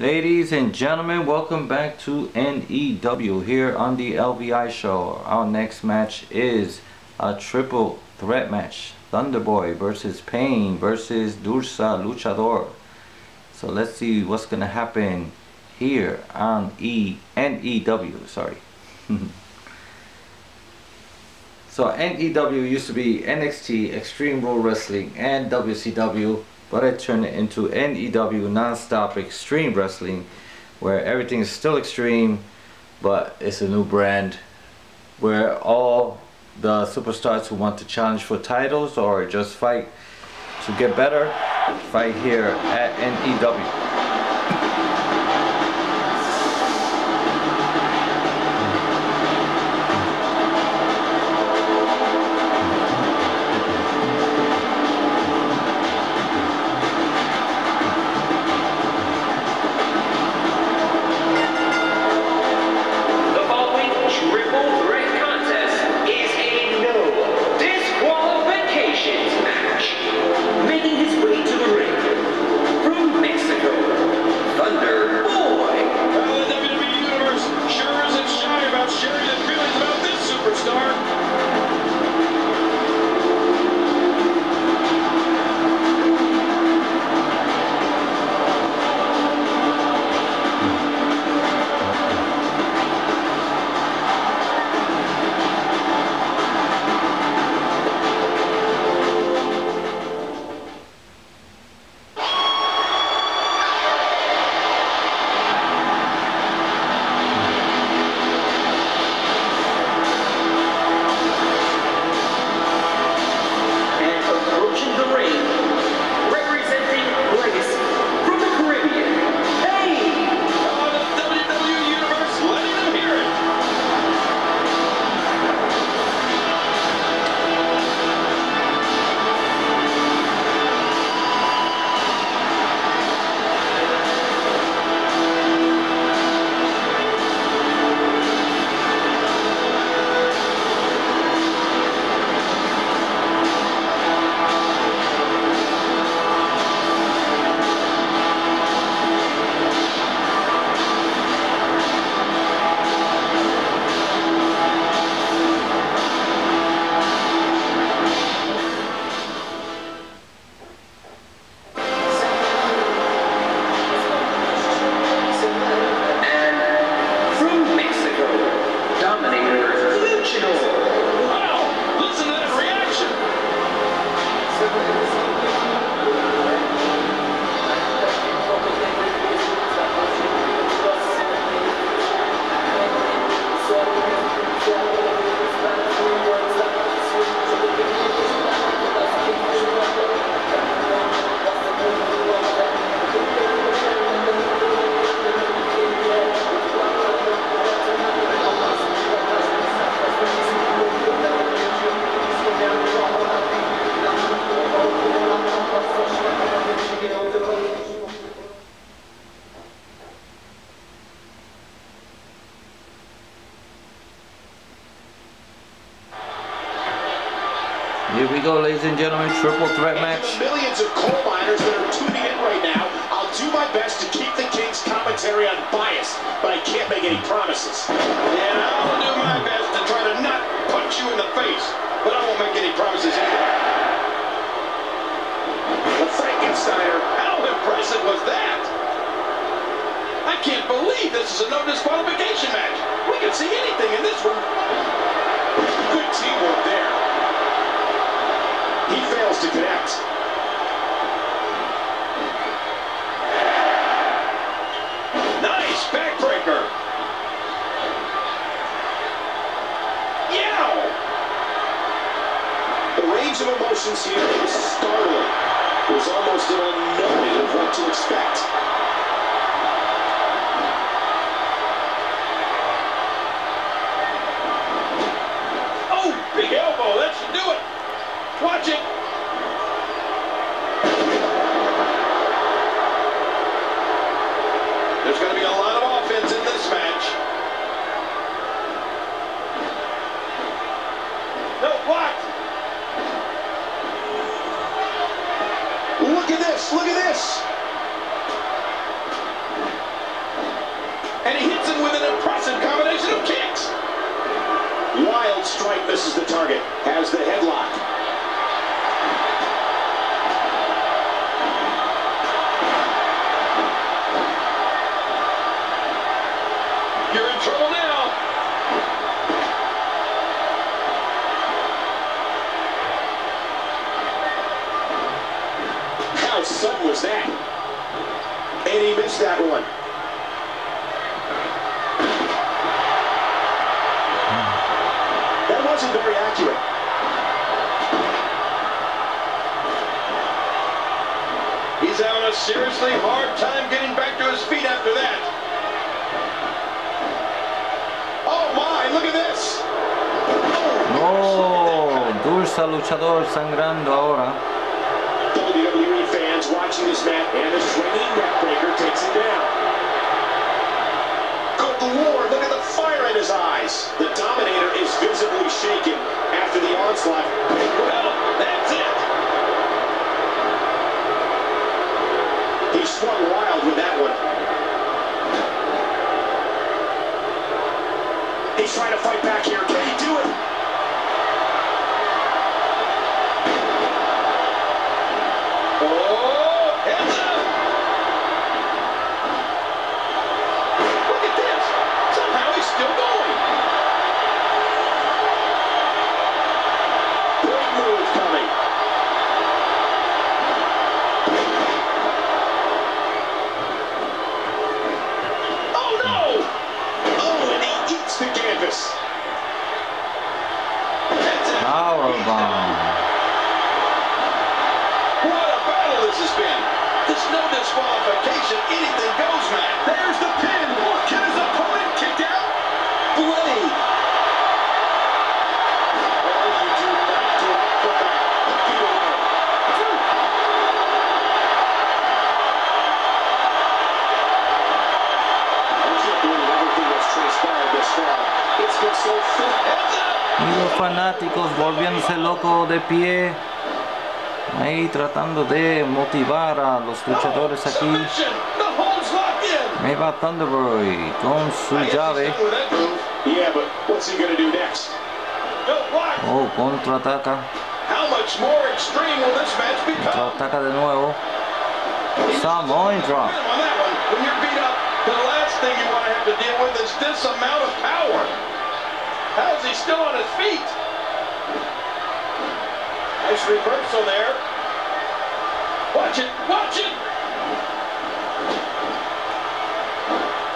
Ladies and gentlemen, welcome back to NEW here on the LVI show. Our next match is a triple threat match. Thunderboy versus Pane versus Durza Luchador. So let's see what's gonna happen here on E NEW, sorry. so NEW used to be NXT Extreme Rules Wrestling and WCW but I turned it into NEW Non-Stop Extreme Wrestling where everything is still extreme but it's a new brand where all the superstars who want to challenge for titles or just fight to get better fight here at NEW. Triple threat match. Millions of coal miners that are tuning in right now. I'll do my best to keep the King's commentary unbiased, but I can't make any promises. And I'll do my best to try to not punch you in the face, but I won't make any promises either. The Frankensteiner, how impressive was that? I can't believe this is a no disqualification match. We can see anything in this one. Good teamwork there. Fails to connect. Nice backbreaker. Yow! The range of emotions here is startling. There's almost an unknowing of what to expect. at this. Look at this. And he hits him with an impressive combination of kicks. Wild strike misses the target. Has the headlock. Seriously hard time getting back to his feet after that. Oh my, look at this. Oh, no, Durza luchador sangrando ahora. WWE fans watching this match and the swinging neckbreaker takes him down. Good lord, look at the fire in his eyes. The Dominator is visibly shaken after the onslaught. Well, that's it. He swung wild with that one. He's trying to fight back here. Can he do it? That's. Powerbomb. What a battle this has been. There's no disqualification. Anything goes, man. There's the pin. fanáticos volviéndose loco de pie. Ahí tratando de motivar a los luchadores aquí. Ahí va Thunderboy con su llave. Oh, contraataca. Contraataca de nuevo. Samoan drop. How is he still on his feet? Nice reversal there. Watch it, watch it.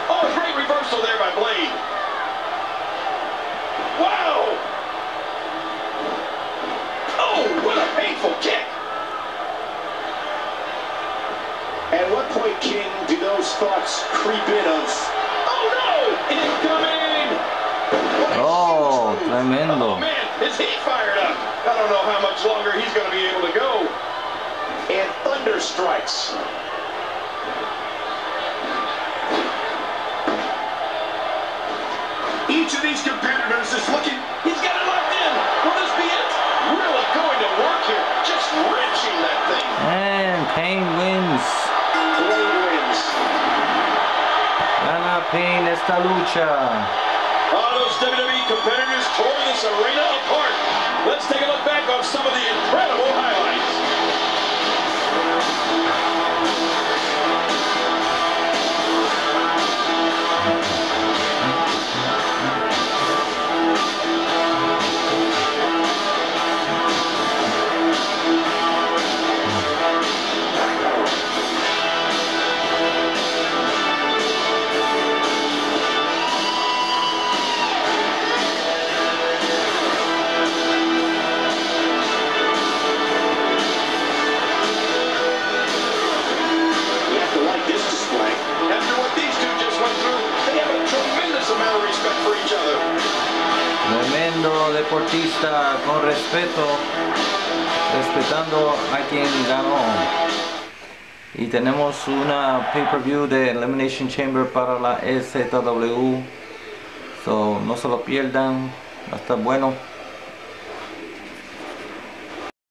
Oh, great reversal there by Blade. Is he fired up? I don't know how much longer he's going to be able to go. and thunder strikes. Each of these competitors is looking. He's got it locked in. Will this be it? Really going to work here. Just wrenching that thing. And Pane wins. Blade wins. Gana Pane esta lucha. WWE competitors tore this arena apart. Let's take a look back on some of the incredible highlights. Deportista con respeto. Respetando a quien ganó. Y tenemos una pay-per-view de Elimination Chamber para la SW. So, no se lo pierdan. Va bueno.